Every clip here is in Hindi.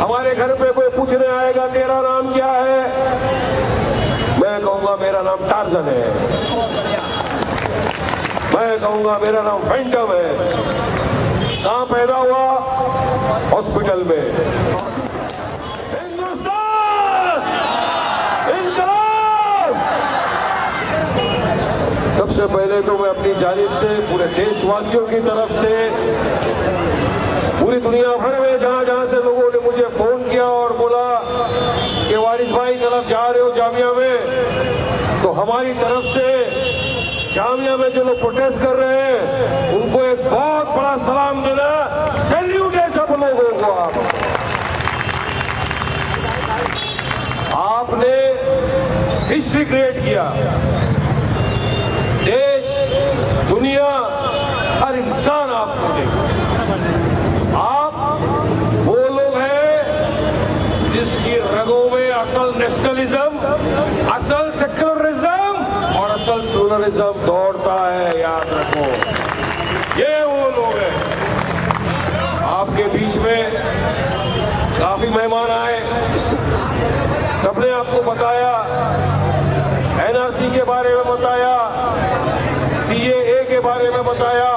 हमारे घर पे कोई पूछने आएगा, तेरा नाम क्या है? मैं कहूँगा, मेरा नाम टार्जन है। मैं कहूँगा, मेरा नाम फैंटम है। कहा पैदा हुआ? हॉस्पिटल में। सबसे पहले तो मैं अपनी जानिब से, पूरे देशवासियों की तरफ़ से पूरी दुनिया भर में जहाँ जहाँ से लोगों ने मुझे फ़ोन किया और बोला कि वारिस भाई तरफ़ जा रहे हो जामिया में तो हमारी तरफ़ से जामिया में जो लोग प्रोटेस्ट कर रहे हैं, उनको एक बहुत बड़ा सलाम देना सैल्यूट है सब लोगों को आप। आपने हिस्ट्री क्रिएट किया। देश, दुनिया, हर इंसान आपको देगा आप वो लोग हैं जिसकी रगों में असल नेशनलिज्म असल सेक्युलरिज्म और असल प्लूरलिज्म दौड़ता है, याद रखो। ये वो लोग हैं। आपके बीच में काफ़ी मेहमान आए। सबने आपको बताया, एनआरसी के बारे में बताया, सीएए के बारे में बताया,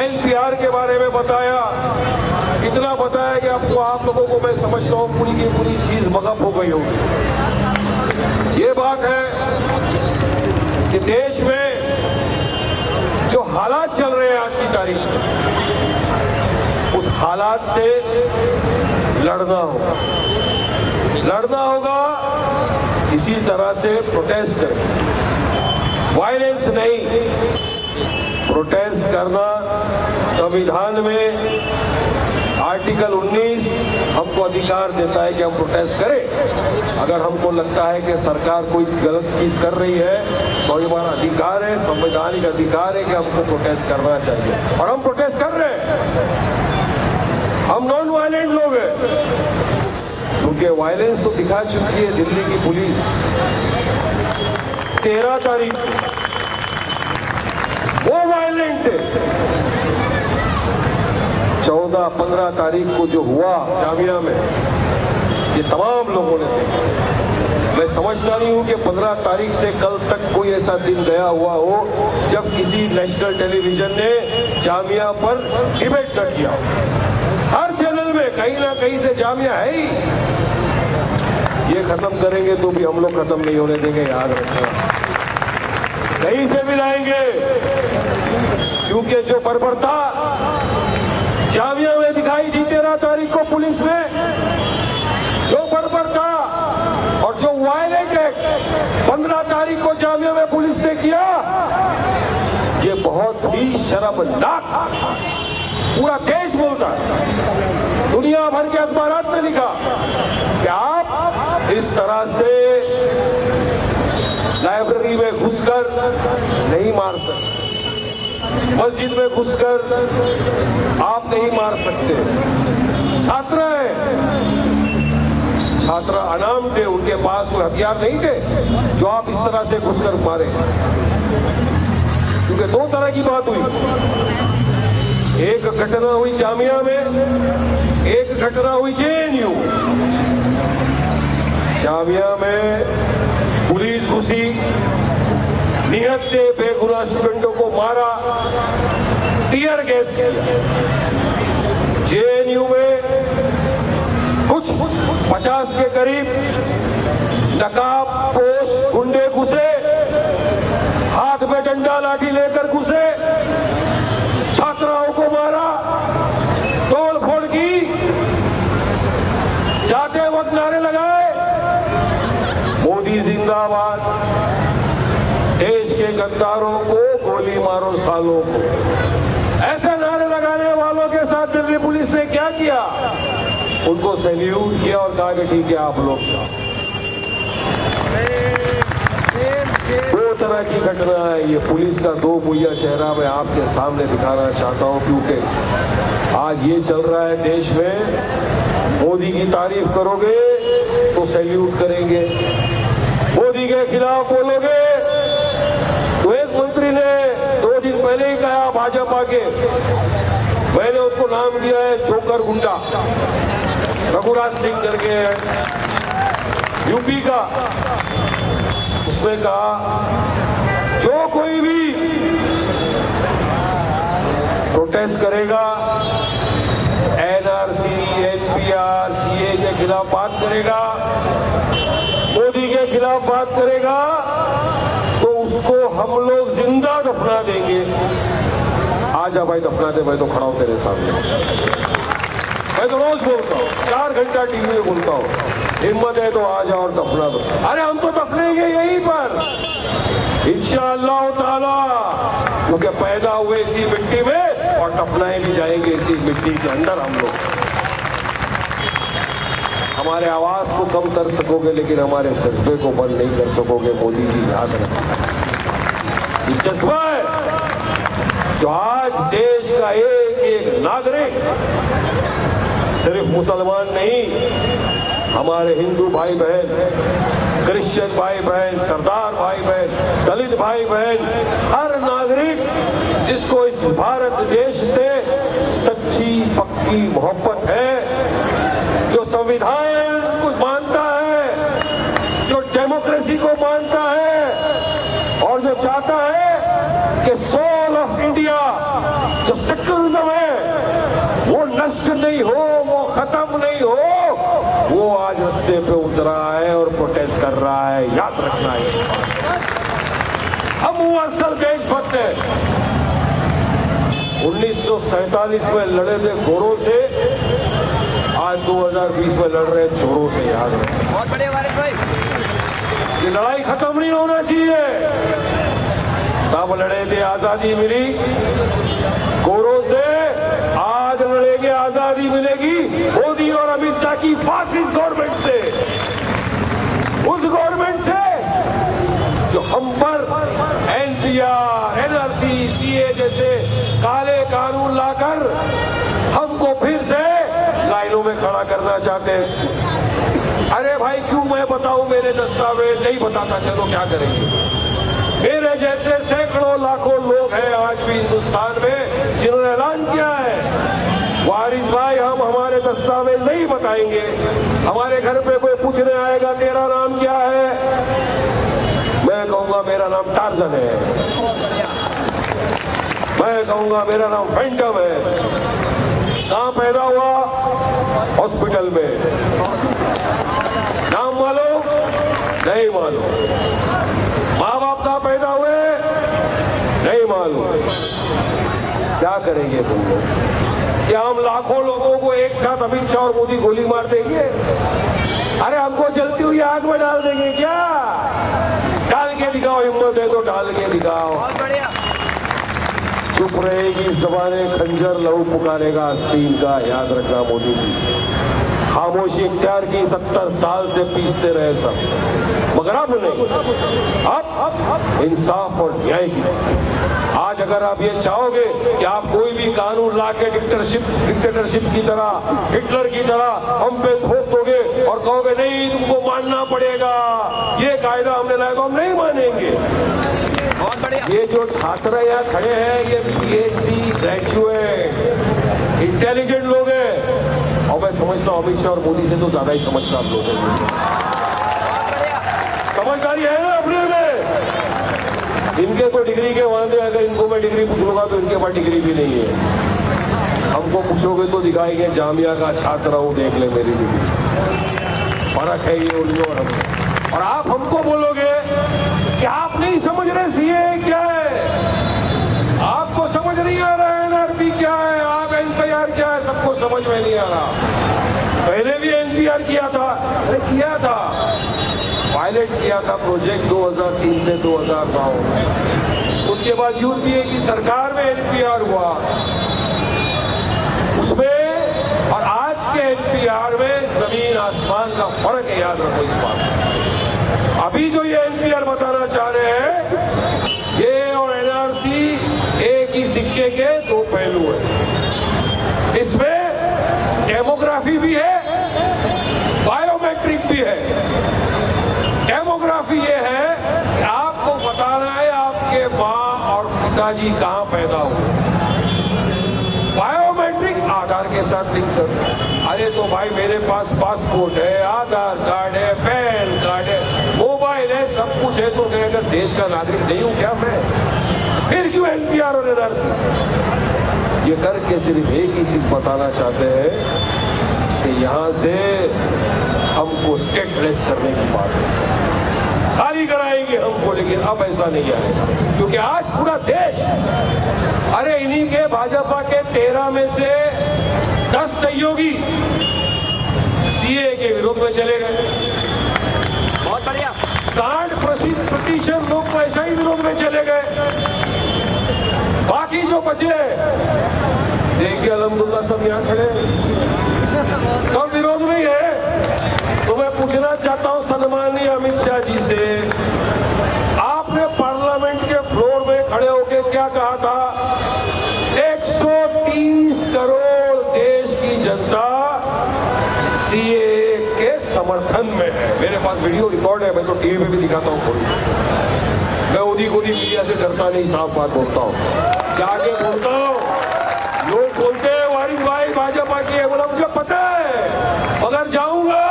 एनपीआर के बारे में बताया। इतना बताया कि आपको आप लोगों को मैं समझता हूँ, पूरी की पूरी चीज़ मगप हो गई होगी। बात है कि देश में जो हालात चल रहे हैं आज की तारीख उस हालात से लड़ना होगा। लड़ना होगा, इसी तरह से प्रोटेस्ट करें वायलेंस नहीं प्रोटेस्ट करना। संविधान में आर्टिकल 19 हमको अधिकार देता है कि हम प्रोटेस्ट करें। अगर हमको लगता है कि सरकार कोई गलत चीज़ कर रही है तो ये हमारा अधिकार है, संवैधानिक अधिकार है कि हमको प्रोटेस्ट करना चाहिए। और हम प्रोटेस्ट कर रहे हैं। हम नॉन वायलेंट लोग हैं। क्योंकि वायलेंस तो दिखा चुकी है दिल्ली की पुलिस। तेरह तारीख वो वायलेंट है चौदह पंद्रह तारीख को जो हुआ जामिया में, ये तमाम लोगों ने देखा। मैं समझता नहीं हूँ कि पंद्रह तारीख से कल तक कोई ऐसा दिन गया हुआ हो जब किसी नेशनल टेलीविज़न ने जामिया पर डिबेट न किया हर चैनल में कहीं ना कहीं से जामिया है ही। ये खत्म करेंगे तो भी हम लोग खत्म नहीं होने देंगे, याद रखना। कहीं से भी लाएँगे क्योंकि जो बर्बरता जामिया दिखाई दी तेरह तारीख को पुलिस ने जो बर्बरता और जो वायलेंट एक्ट पंद्रह तारीख को जामिया में पुलिस ने किया, ये बहुत ही शर्मनाक पूरा देश बोलता है। दुनिया भर के अखबार में लिखा कि आप इस तरह से लाइब्रेरी में घुसकर नहीं मार सकते। मस्जिद में घुसकर आप नहीं मार सकते। छात्र है। छात्र अनाम थे, उनके पास कोई हथियार नहीं थे जो आप इस तरह से घुसकर मारे। क्योंकि दो तरह की बात हुई। एक घटना हुई जामिया में, एक घटना हुई जेएनयू। जामिया में पुलिस घुसी। निहत्ते बेगुनाह स्टूडेंटों को मारा, टीयर गैस किया। जेएनयू में कुछ पचास के करीब नकाब पोष गुंडे घुसे, हाथ में डंडा लाठी लेकर घुसे, छात्राओं को मारा, तोड़ फोड़ की, जाते वक्त नारे लगाए। मोदी जिंदाबाद। देश के गद्दारों को गोली मारो सालों को। ऐसे नारे लगाने वालों के साथ दिल्ली पुलिस ने क्या किया? उनको सैल्यूट किया और कहा कि ठीक है, आप लोग दो तरह की घटना है। ये पुलिस का दो मुहैया चेहरा मैं आपके सामने दिखाना चाहता हूँ, क्योंकि आज ये चल रहा है देश में। मोदी की तारीफ़ करोगे तो सैल्यूट करेंगे। मोदी के खिलाफ बोलोगे तो एक मंत्री ने दो दिन पहले ही कहा भाजपा के मैंने उसको नाम दिया है जोकर गुंडा। रघुराज सिंह करके यूपी का। उसने कहा, जो कोई भी प्रोटेस्ट करेगा एनआरसी एनपीआर सीए के खिलाफ बात करेगा, मोदी के खिलाफ बात करेगा तो उसको हम लोग ज़िंदा दफना देंगे। आ जा भाई दफना दे मैं तो खड़ा हूँ तेरे सामने मैं तो रोज बोलता हूँ, चार घंटा टीवी में बोलता हूँ, हिम्मत है तो आ जाओ और दफना दो। अरे हम तो दफनेंगे यहीं पर। ताला। क्योंकि पैदा हुए इसी मिट्टी में और दफनाए भी जाएँगे इसी मिट्टी के अंदर हम लोग। हमारे आवाज़ को कम कर सकोगे, लेकिन हमारे जज्बे को बंद नहीं कर सकोगे, मोदी जी, याद रखना। जज्बा है। जो आज देश का एक एक नागरिक सिर्फ़ मुसलमान नहीं, हमारे हिंदू भाई बहन क्रिश्चियन भाई बहन सरदार भाई बहन दलित भाई बहन हर नागरिक जिसको इस भारत देश से सच्ची, पक्की मोहब्बत है, जो संविधान को मानता है जो डेमोक्रेसी को मानता है और जो चाहता है कि सोल ऑफ़ इंडिया जो सेक्युलरिज्म है वो नष्ट नहीं हो वो खत्म नहीं हो। वो आज रस्ते पे उतरा है और प्रोटेस्ट कर रहा है। याद रखना है हम वो असल देशभक्त है। 1947 में लड़े थे गोरों से। आज 2020 में लड़ रहे हैं चोरों से याद रखें बहुत बढ़िया वारिस भाई। ये लड़ाई खत्म नहीं होना चाहिए। तब लड़े थे आज़ादी मिली। गोरों से आज लड़ेंगे आज़ादी मिलेगी। अमित शाह की फासिस्ट गवर्नमेंट से। उस गवर्नमेंट से जो हम पर एनपीआर एनआरसी, सीए जैसे काले कानून लाकर हमको फिर से लाइनों में खड़ा करना चाहते हैं। अरे भाई, क्यों मैं बताऊँ? मेरे दस्तावेज़ नहीं बताता, चलो क्या करेंगे? मेरे जैसे सैकड़ों लाखों लोग हैं आज भी हिंदुस्तान में, जिन्होंने ऐलान किया है। वारिस भाई, हम हमारे दस्तावेज़ नहीं बताएँगे। हमारे घर पे कोई पूछने आएगा, तेरा नाम क्या है? मैं कहूँगा, मेरा नाम टार्जन है। मैं कहूँगा, मेरा नाम फैंटम है। कहाँ पैदा हुआ? हॉस्पिटल में। नाम मालूम? नहीं मालूम। माँ बाप कहाँ पैदा हुए? नहीं मालूम। क्या करेंगे तुम लोग? क्या हम लाखों लोगों को एक साथ अमित शाह और मोदी गोली मार देंगे? अरे हमको जलती हुई आग में डाल देंगे क्या? डाल के दिखाओ हिम्मत है तो डाल के दिखाओ। चुप रहेगी जबाने खंजर लहू पुकारेगा आस्तीन का याद रखना मोदी जी। खामोशी इख्तियार की सत्तर साल से पीसते रहे सब। मगर अब नहीं। अब इंसाफ और न्याय की आज अगर आप ये चाहोगे कि आप कोई भी कानून ला के डिक्टेटरशिप डिक्टेटरशिप की तरह हिटलर की तरह हम पे थोप दोगे और कहोगे नहीं तुमको मानना पड़ेगा। ये कायदा हमने लाया तो हम नहीं मानेंगे। बहुत बढ़िया। ये जो छात्र यहाँ खड़े हैं ये पीएचडी ग्रेजुएट इंटेलिजेंट लोग हैं। और मैं समझता हूँ अमित शाह और मोदी से तो ज़्यादा ही समझदार लोग हैं बहुत बढ़िया समझदारी है ना अपने में इनके तो डिग्री के वादे, अगर इनको मैं डिग्री पूछूँगा तो इनके पास डिग्री भी नहीं है। हमको पूछोगे तो दिखाएँगे जामिया का छात्र हूँ, देख ले मेरी डिग्री। फ़र्क है ये उनमें और हमको। और आप हमको बोलोगे कि आप नहीं समझ रहे, सीए क्या है? आपको समझ नहीं आ रहा है, एनआरपी क्या है? आप एनपीआर क्या है? सबको समझ में नहीं आ रहा। पहले भी एनपीआर किया था, अरे किया था। पायलट किया था प्रोजेक्ट 2003 से 2009 उसके बाद यूपीए की सरकार में एनपीआर हुआ। उसमें और आज के एनपीआर में ज़मीन आसमान का फ़र्क है, याद रखो इस बात अभी जो ये एनपीआर बताना चाह रहे हैं, ये और एनआरसी एक ही सिक्के के दो पहलू हैं। इसमें डेमोग्राफी भी है बायोमेट्रिक भी है डेमोग्राफी ये है कि आपको बताना है आपके माँ और पिताजी कहाँ पैदा हुए। बायोमेट्रिक आधार के साथ लिंक कर। अरे तो भाई मेरे पास पासपोर्ट है, आधार कार्ड है पैन कार्ड है मोबाइल है, सब कुछ है। तो अगर देश का नागरिक नहीं हूँ क्या मैं? फिर क्यों एनपीआर और एनआरसी ये करके सिर्फ़ एक ही चीज़ बताना चाहते हैं कि यहाँ से हमको स्टेटलेस करने की बात है। लेकिन अब ऐसा नहीं आएगा क्योंकि आज पूरा देश अरे इन्हीं के भाजपा के तेरह में से दस सहयोगी सीए के विरोध में चले गए। बहुत बढ़िया। साठ प्रतिशत लोग तो ऐसा ही विरोध में चले गए। बाकी जो बचे देखिए अलहमदुल्ला सब यहाँ खड़े सब विरोध में ही है। तो मैं पूछना चाहता हूँ सन्माननीय अमित शाह जी से आपने पार्लियामेंट के फ्लोर में खड़े होकर क्या कहा था? 130 करोड़ देश की जनता सीए के समर्थन में है। मेरे पास वीडियो रिकॉर्ड है, मैं तो टीवी पे भी दिखाता हूँ थोड़ी मैं उदी खुदी मीडिया से डरता नहीं, साफ़ बात बोलता हूँ। जाके बोलता हूँ। लोग बोलते हैं, वारिस भाई, भाजपा की है। बोला, मुझे पता है। अगर जाऊँगा,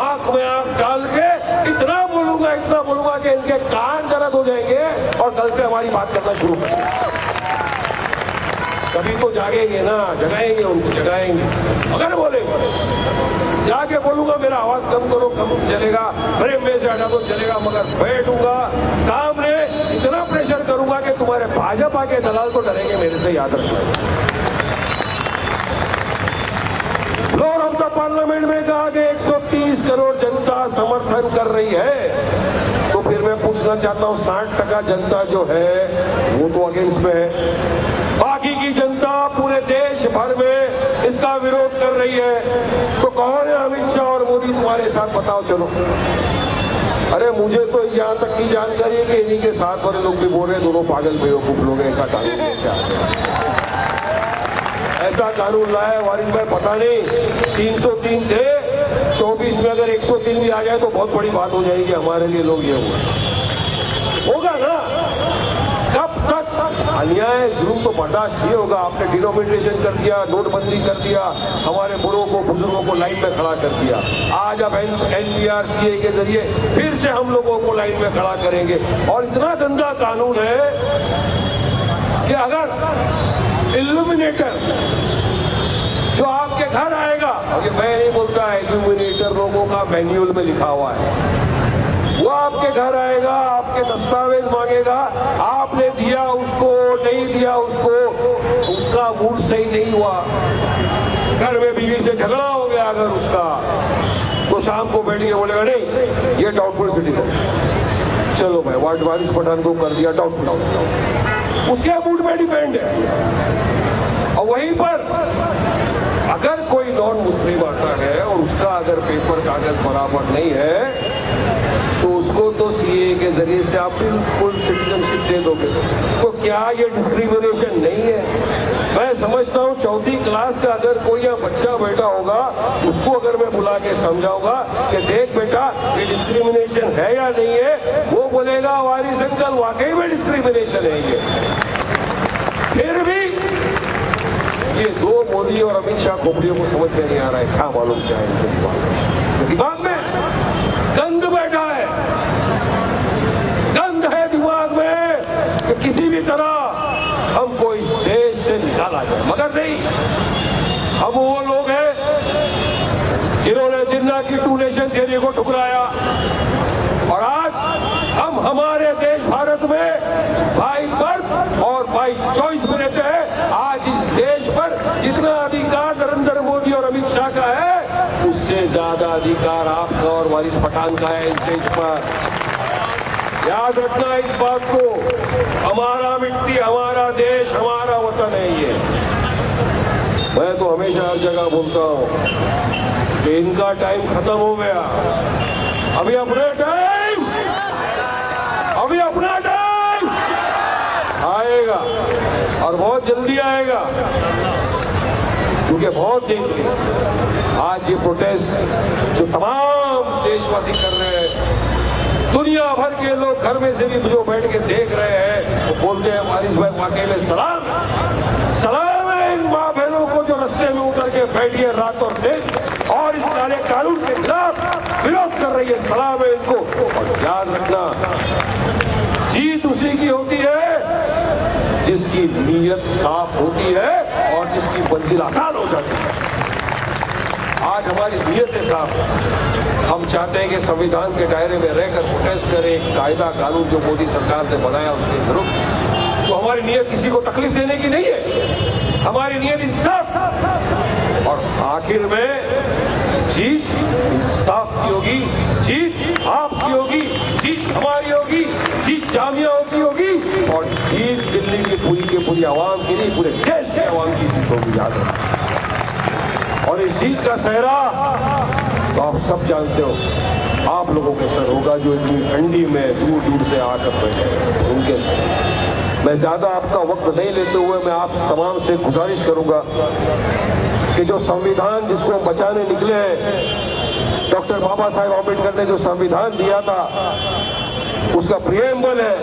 आँख में आँख डाल के इतना बोलूँगा इतना बोलूँगा कि इनके कान हो जाएँगे और कल से हमारी बात करना शुरू करेंगे कभी तो जागेंगे ना, जगाएँगे उनको, जगाएँगे। अगर बोलेंगे जाके बोलूँगा, मेरा आवाज़ कम करो, कम चलेगा। फ्रेम में से हटा दो चलेगा, मगर बैठूँगा सामने इतना प्रेशर करूँगा कि तुम्हारे भाजपा के दलाल तो डरेंगे, मेरे से याद रखना। फ्लोर ऑफ़ द पार्लियामेंट में कहा कि 130 करोड़ जनता समर्थन कर रही है। मैं पूछना चाहता हूँ 60 टका जनता जो है, वो तो अगेंस्ट में है। बाकी की जनता पूरे देश भर में इसका विरोध कर रही है। तो कौन है अमित शाह और मोदी, तुम्हारे साथ बताओ, चलो। अरे, मुझे तो यहाँ तक की जानकारी है कि इन्हीं के साथ वाले लोग भी बोल रहे हैं, दोनों पागल बेवकूफ़ लोग ऐसा कानून आ ऐसा कानून लाया वारिस भाई पता नहीं 303 थे 24 में अगर 103 भी आ जाए तो बहुत बड़ी बात हो जाएगी, हमारे लिए लोग ये हुआ। होगा ना? कब तक? अन्याय जुल्म तो बर्दाश्त नहीं होगा। आपने डिनोमिनेशन कर दिया, नोटबंदी कर दिया, हमारे बुढ़ों को, बुज़ुर्गों को लाइन में खड़ा कर दिया। आज अब एनपीआर सीए के ज़रिए फिर से हम लोगों को लाइन में खड़ा करेंगे। और इतना गंदा कानून है कि अगर इल्यूमिनेटर जो आपके घर आएगा मैं नहीं बोलता है इल्यूमिनेटर लोगों का मैन्यूअल में लिखा हुआ है। वो आपके घर आएगा, आपके दस्तावेज़ मांगेगा, आपने दिया उसको, नहीं दिया उसको, उसका मूड सही नहीं हुआ। घर में बीवी से झगड़ा हो गया अगर उसका तो शाम को बैठिए बोलेगा, नहीं, ये डाउटफुल सिटी है। चलो भाई, वार्ड बारिश पठान को कर दिया डाउटफुल उसके मूड में डिपेंड है। और वहीं पर अगर कोई नॉन मुस्लिम आता है और उसका अगर पेपर कागज़ बराबर नहीं है तो उसको तो सीए के ज़रिए से आप बिल्कुल सिटीजनशिप दे दोगे। तो क्या ये डिस्क्रिमिनेशन नहीं है? मैं समझता हूँ चौथी क्लास का अगर कोई यहाँ बच्चा बैठा होगा, उसको अगर मैं बुला के समझाऊँगा कि देख बेटा, ये डिस्क्रिमिनेशन है या नहीं है, वो बोलेगा, वारिस अंकल, वाकई में डिस्क्रिमिनेशन है ये। फिर भी ये दो मोदी और अमित शाह खोपड़ियों को समझ में नहीं आ रहा है, क्या मालूम क्या है इनके दिमाग में। दिमाग में गंद बैठा है। गंद है दिमाग में कि किसी भी तरह हमको इस देश से निकाला जाए। मगर नहीं हम वो लोग हैं जिन्होंने जिन्ना की टू नेशन थियरी को ठुकराया। और आज हम हमारे देश भारत में भाई बर्थ और भाई चॉइस में रहते हैं आज इस देश पर जितना अधिकार नरेंद्र मोदी और अमित शाह का है उससे ज़्यादा अधिकार आपका और वारिस पठान का है इस देश पर। याद रखना इस बात को, हमारा मिट्टी, हमारा देश, हमारा वतन है ये। मैं तो हमेशा हर जगह बोलता हूँ कि इनका टाइम खत्म हो गया। अभी अपना टाइम अभी अपना टाइम आएगा और बहुत जल्दी आएगा। क्योंकि बहुत के आज ये प्रोटेस्ट जो तमाम देशवासी कर रहे हैं, दुनिया भर के लोग घर में से भी जो बैठ के देख रहे हैं, वो बोलते हैं, वारिस भाई वाकई में सलाम। सलाम है इन माँ बहनों को जो रस्ते में उतर के बैठी है रात और दिन, और इस काले कानून के खिलाफ विरोध कर रही है। सलाम है इनको। और याद रखना, जीत उसी की होती है, जिसकी नीयत साफ़ होती है और जिसकी मंजिल आसान हो जाती है। आज हमारी नीयत साफ़ है हम चाहते हैं कि संविधान के दायरे में रहकर प्रोटेस्ट करें, एक कायदा कानून जो मोदी सरकार ने बनाया उसके विरुद्ध। तो हमारी नीयत किसी को तकलीफ़ देने की नहीं है। हमारी नीयत इंसाफ और आखिर में जीत इंसाफ की होगी, जीत आपकी होगी, जीत हमारी होगी, जीत जामियाओं की होगी, और जीत दिल्ली की पूरी की पूरी आवाम की नहीं, पूरे देश के आवाम की जीत होगी, याद रखना और इस जीत का सहरा तो आप सब जानते हो, आप लोगों के सर होगा जो इतनी ठंडी में दूर दूर से आकर बैठे उनके मैं ज़्यादा आपका वक्त नहीं लेते हुए मैं आप तमाम से गुजारिश करूँगा कि जो संविधान जिसको बचाने निकले हैं, डॉक्टर बाबा साहेब आम्बेडकर ने जो संविधान दिया था, उसका प्रियम्बल है।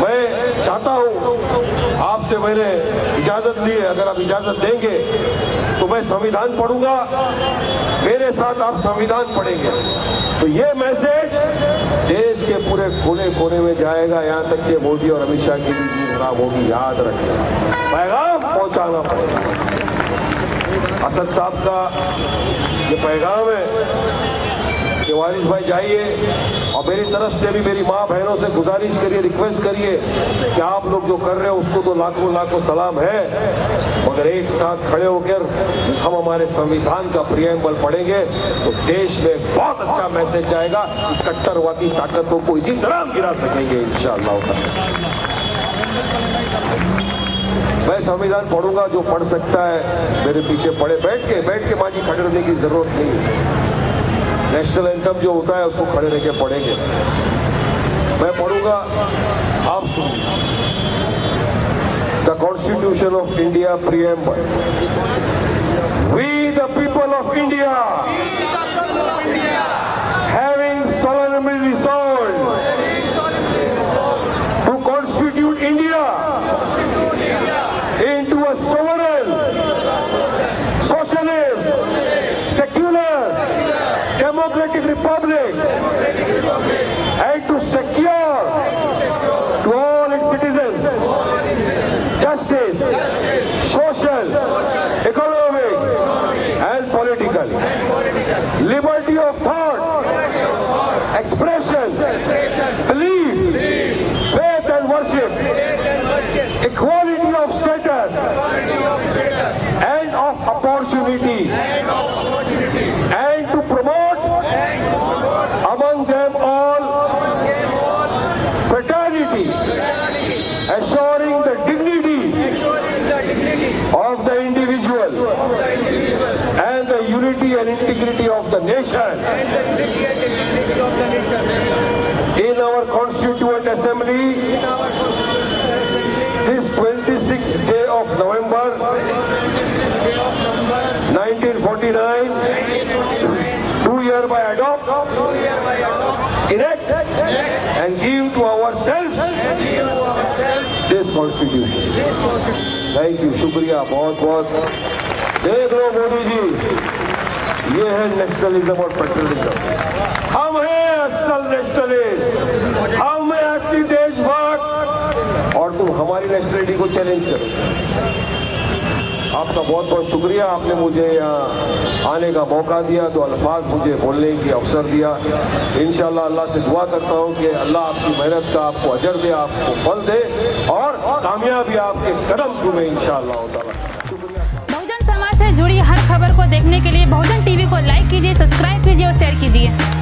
मैं चाहता हूँ आपसे मैंने इजाज़त ली है, अगर आप इजाज़त देंगे तो मैं संविधान पढ़ूँगा। मेरे साथ आप संविधान पढ़ेंगे। तो ये मैसेज देश के पूरे कोने कोने में जाएगा। यहाँ तक कि मोदी और अमित शाह की भी जीत खराब होगी, याद रखना पैगाम पहुंचाना पड़ेगा। असद साहब का ये पैगाम है। कि वारिस भाई, जाइए। और मेरी तरफ़ से भी मेरी माँ बहनों से गुजारिश करिए रिक्वेस्ट करिए कि आप लोग जो कर रहे हैं, उसको तो लाखों लाखों सलाम है। मगर एक साथ खड़े होकर हम हमारे संविधान का प्रियम्बल पढ़ेंगे तो देश में बहुत अच्छा मैसेज जाएगा इस कट्टरवादी ताकतों को इसी तरह गिरा सकेंगे इंशाल्लाह मैं संविधान पढ़ूँगा, जो पढ़ सकता है, मेरे पीछे पढ़े बैठ के बैठ के बाजी खड़े रहने की ज़रूरत नहीं है। नेशनल इनकम जो होता है, उसको खड़े रहकर पढ़ेंगे। मैं पढ़ूँगा, आप सुनिए। The constitution of India preamble we the people of India republic. And to secure to all its citizens justice, social, economic and political, liberty of thought, expression, belief, faith and worship, equality of status and of opportunity and to promote among them all fraternity, assuring the dignity of the individual and the unity and integrity of the nation. In our Constituent Assembly, this 26th day of November 1949, do hereby adopt, enact, and give to ourselves this Constitution. Thank you शुक्रिया बहुत बहुत देख लो मोदी जी ये है नेशनलिज्म और पेट्रोलिज्म हम हैं असल नेशनलिस्ट हम हैं असली देशभक्त। और तुम हमारी नेशनलिटी को चैलेंज करो। आपका बहुत बहुत शुक्रिया। आपने मुझे यहाँ आने का मौका दिया तो अल्फाज मुझे बोलने की अवसर दिया। इंशाल्लाह अल्लाह से दुआ करता हूँ कि अल्लाह आपकी मेहनत का, आपको अजर दे, आपको फल दे, और कामयाबी आपके कदम चूमे समाज से जुड़ी हर खबर को देखने के लिए बहुजन टीवी को लाइक कीजिए सब्सक्राइब कीजिए और शेयर कीजिए।